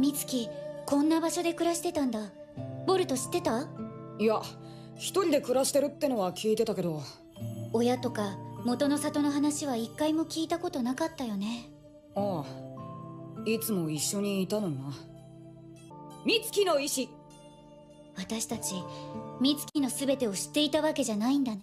美月こんな場所で暮らしてたんだ。ボルト知ってた？いや一人で暮らしてるってのは聞いてたけど。親とか元の里の話は一回も聞いたことなかったよね。ああ。いつも一緒にいたのにな。美月の意志。私たち美月の全てを知っていたわけじゃないんだね。